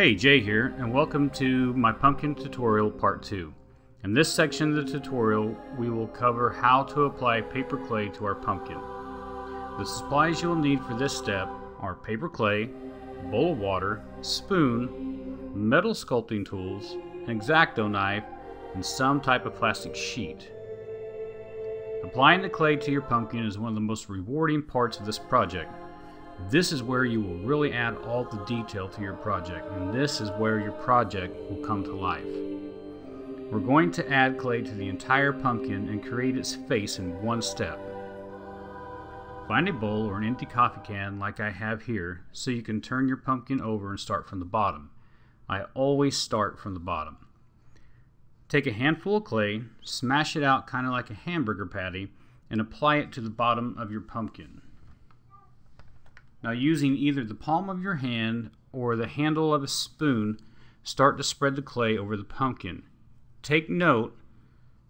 Hey, Jay here, and welcome to my pumpkin tutorial part 2. In this section of the tutorial, we will cover how to apply paper clay to our pumpkin. The supplies you will need for this step are paper clay, bowl of water, spoon, metal sculpting tools, an X-Acto knife, and some type of plastic sheet. Applying the clay to your pumpkin is one of the most rewarding parts of this project. This is where you will really add all the detail to your project, and this is where your project will come to life. We're going to add clay to the entire pumpkin and create its face in one step. Find a bowl or an empty coffee can like I have here so you can turn your pumpkin over and start from the bottom. I always start from the bottom. Take a handful of clay, smash it out kind of like a hamburger patty, and apply it to the bottom of your pumpkin. Now using either the palm of your hand or the handle of a spoon, start to spread the clay over the pumpkin. Take note,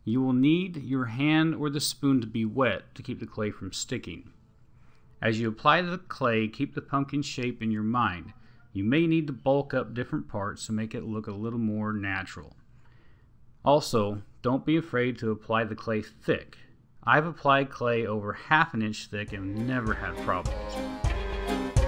you will need your hand or the spoon to be wet to keep the clay from sticking. As you apply the clay, keep the pumpkin shape in your mind. You may need to bulk up different parts to make it look a little more natural. Also, don't be afraid to apply the clay thick. I've applied clay over half an inch thick and never had problems. Once the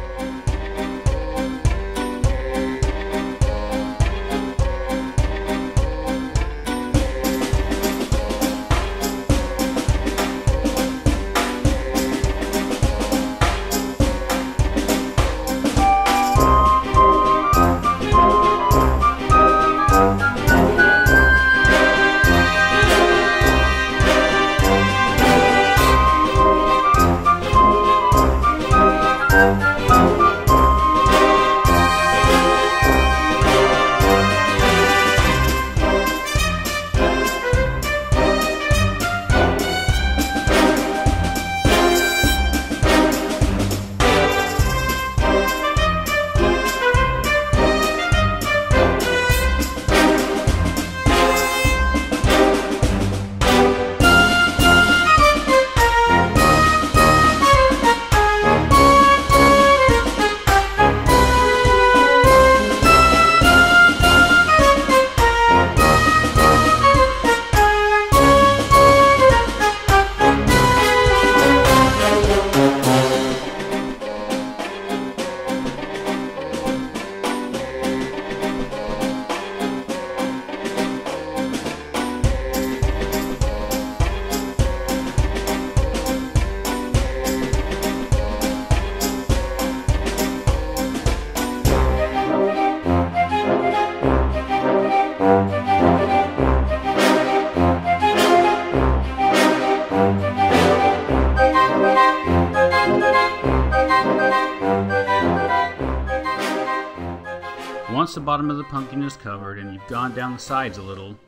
bottom of the pumpkin is covered and you've gone down the sides a little,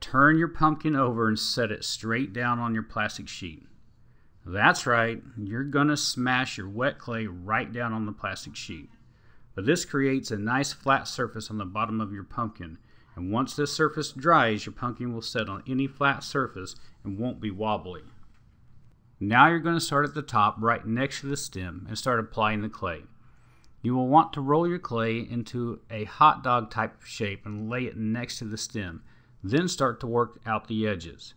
turn your pumpkin over and set it straight down on your plastic sheet. That's right, you're going to smash your wet clay right down on the plastic sheet. But this creates a nice flat surface on the bottom of your pumpkin, and once this surface dries, your pumpkin will set on any flat surface and won't be wobbly. Now you're going to start at the top right next to the stem and start applying the clay. You will want to roll your clay into a hot dog type shape and lay it next to the stem. Then start to work out the edges.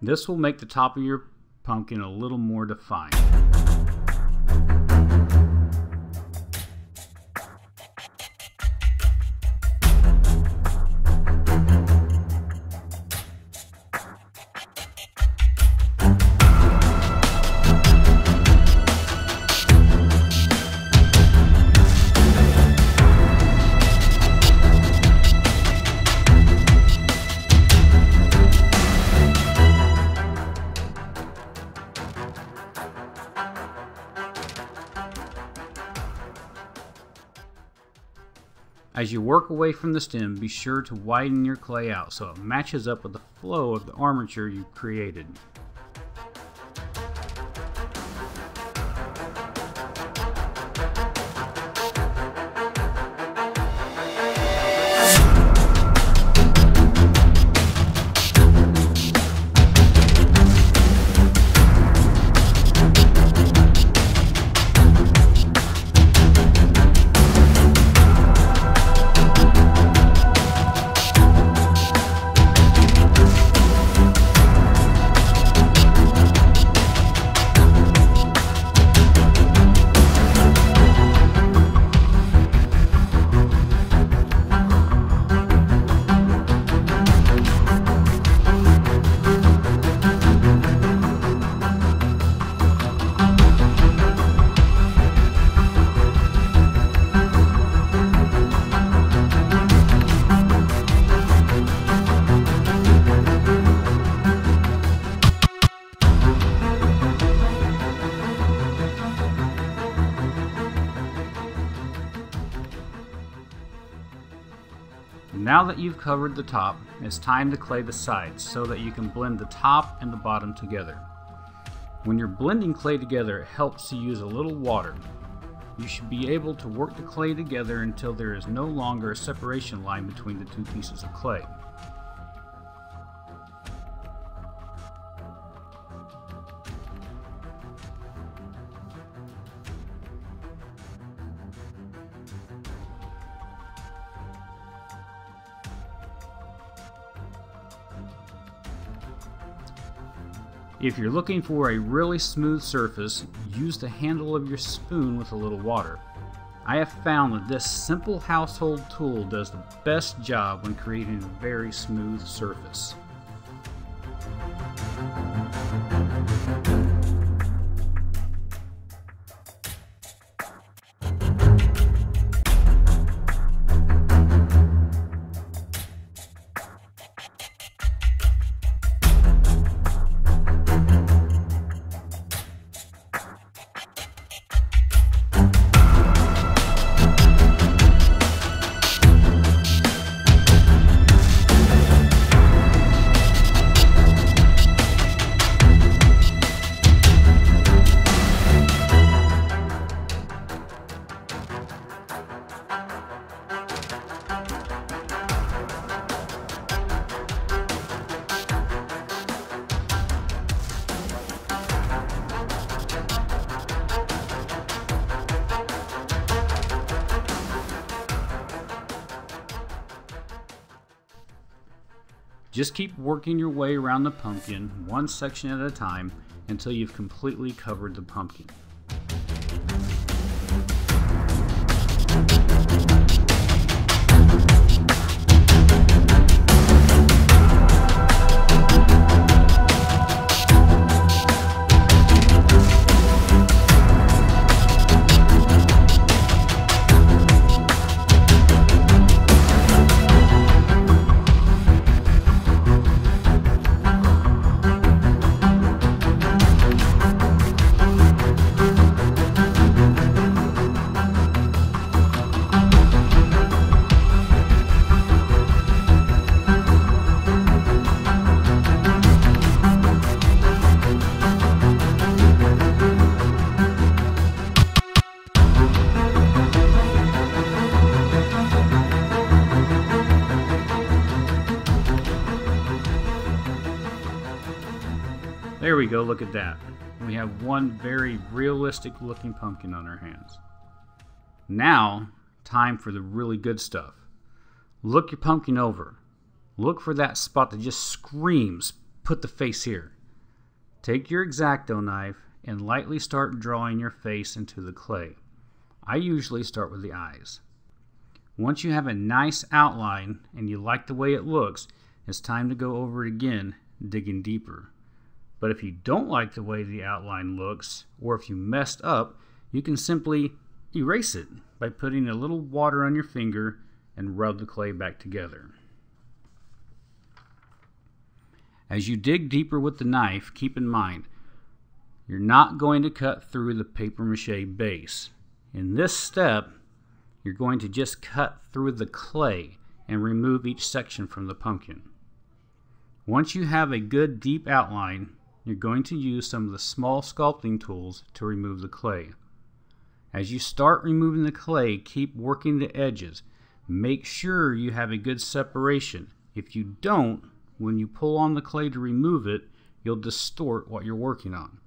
This will make the top of your pumpkin a little more defined. As you work away from the stem, be sure to widen your clay out so it matches up with the flow of the armature you've created. Now that you've covered the top, it's time to clay the sides so that you can blend the top and the bottom together. When you're blending clay together, it helps to use a little water. You should be able to work the clay together until there is no longer a separation line between the two pieces of clay. If you're looking for a really smooth surface, use the handle of your spoon with a little water. I have found that this simple household tool does the best job when creating a very smooth surface. Just keep working your way around the pumpkin, one section at a time, until you've completely covered the pumpkin. Go, look at that. We have one very realistic looking pumpkin on our hands. Now, time for the really good stuff. Look your pumpkin over. Look for that spot that just screams, put the face here. Take your X-Acto knife and lightly start drawing your face into the clay. I usually start with the eyes. Once you have a nice outline and you like the way it looks, it's time to go over it again, digging deeper. But if you don't like the way the outline looks, or if you messed up, you can simply erase it by putting a little water on your finger and rub the clay back together. As you dig deeper with the knife, keep in mind, you're not going to cut through the paper mache base. In this step, you're going to just cut through the clay and remove each section from the pumpkin. Once you have a good deep outline, you're going to use some of the small sculpting tools to remove the clay. As you start removing the clay, keep working the edges. Make sure you have a good separation. If you don't, when you pull on the clay to remove it, you'll distort what you're working on.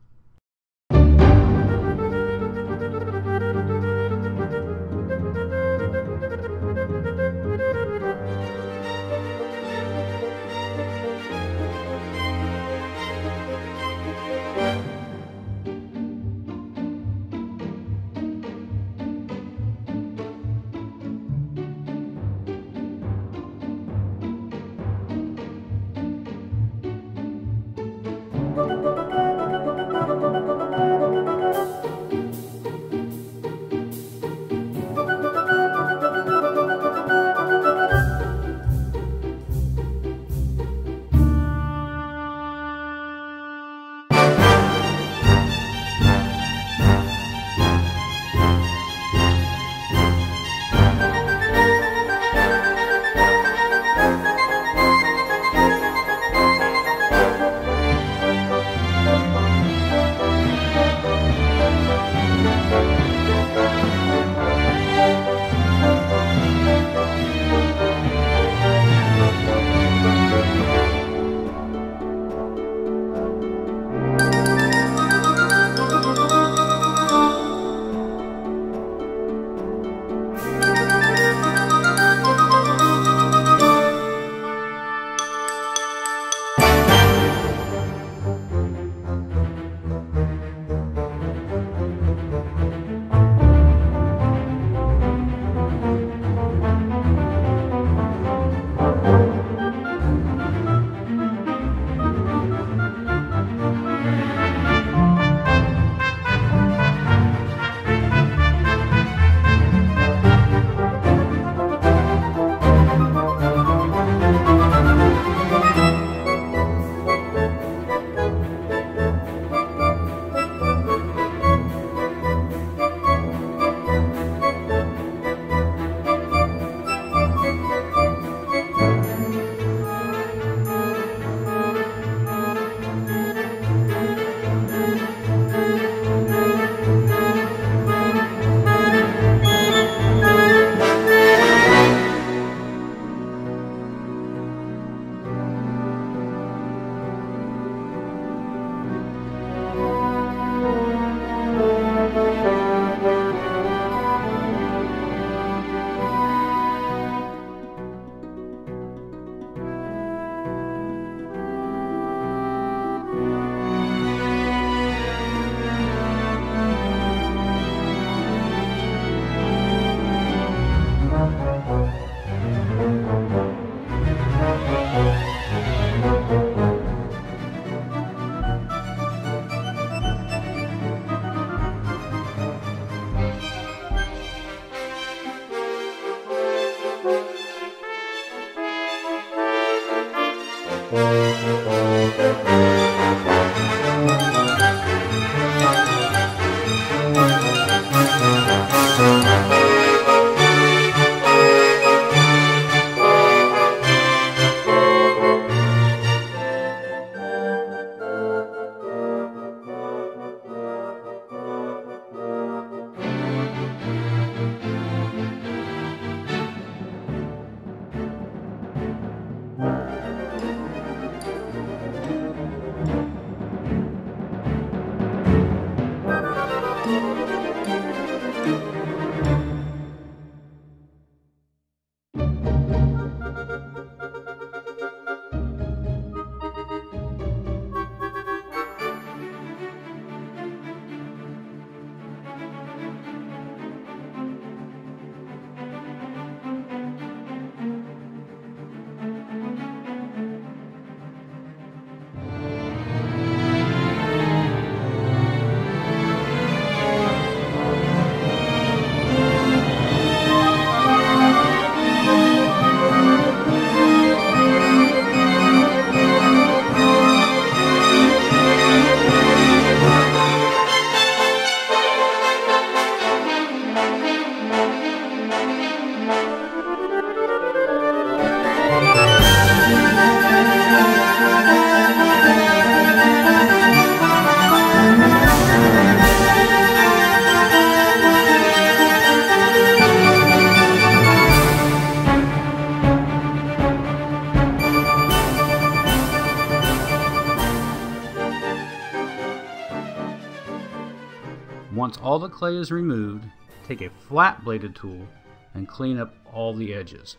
All the clay is removed, take a flat bladed tool and clean up all the edges.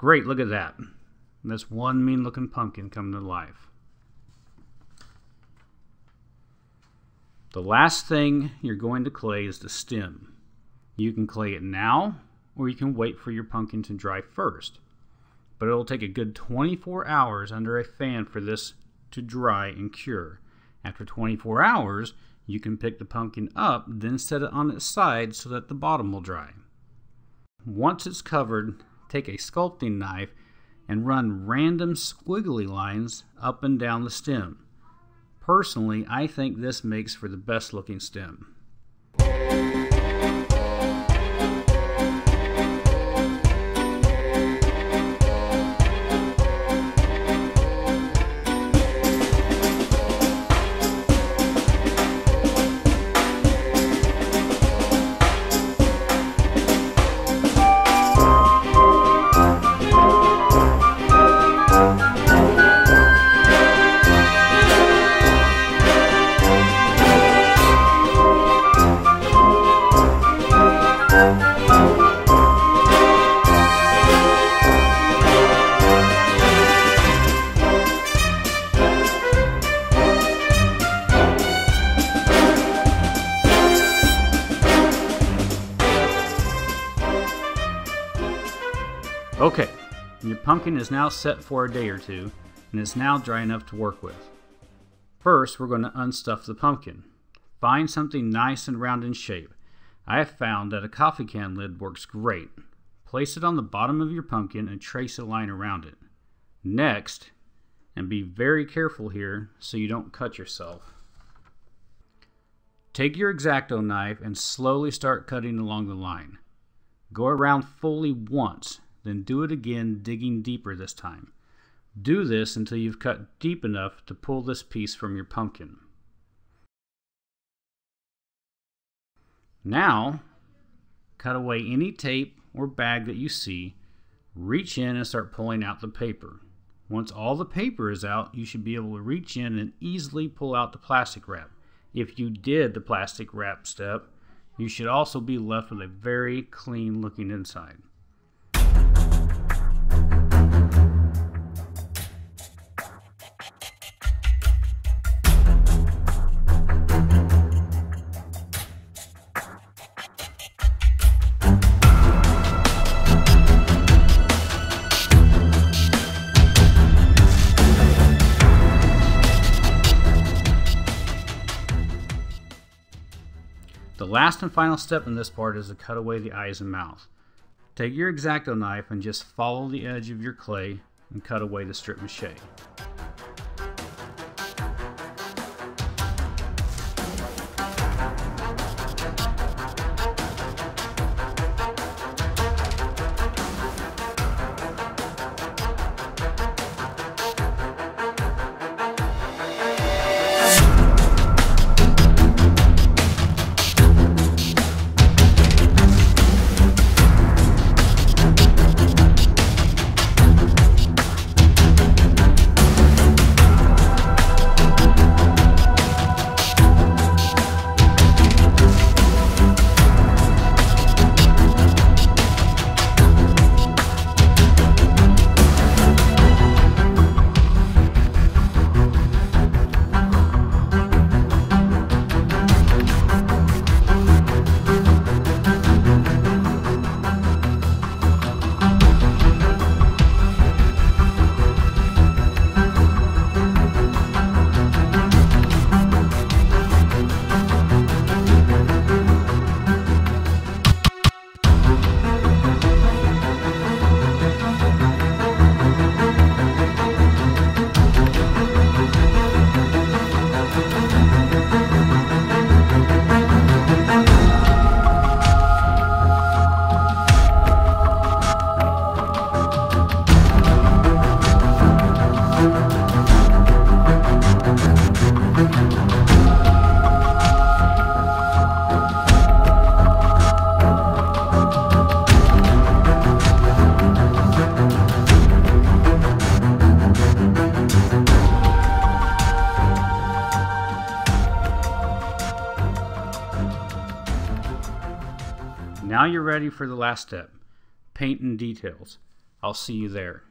Great, look at that. That's one mean looking pumpkin coming to life. The last thing you're going to clay is the stem. You can clay it now, or you can wait for your pumpkin to dry first. But it'll take a good 24 hours under a fan for this to dry and cure. After 24 hours, you can pick the pumpkin up, then set it on its side so that the bottom will dry. Once it's covered, take a sculpting knife and run random squiggly lines up and down the stem. Personally, I think this makes for the best looking stem. Is now set for a day or two and is now dry enough to work with. First, we're going to unstuff the pumpkin. Find something nice and round in shape. I have found that a coffee can lid works great. Place it on the bottom of your pumpkin and trace a line around it. Next, and be very careful here so you don't cut yourself. Take your X-Acto knife and slowly start cutting along the line. Go around fully once then do it again, digging deeper this time. Do this until you've cut deep enough to pull this piece from your pumpkin. Now, cut away any tape or bag that you see, reach in and start pulling out the paper. Once all the paper is out, you should be able to reach in and easily pull out the plastic wrap. If you did the plastic wrap step, you should also be left with a very clean looking inside. Last and final step in this part is to cut away the eyes and mouth. Take your X-Acto knife and just follow the edge of your clay and cut away the strip mache. Ready for the last step, paint and details. I'll see you there.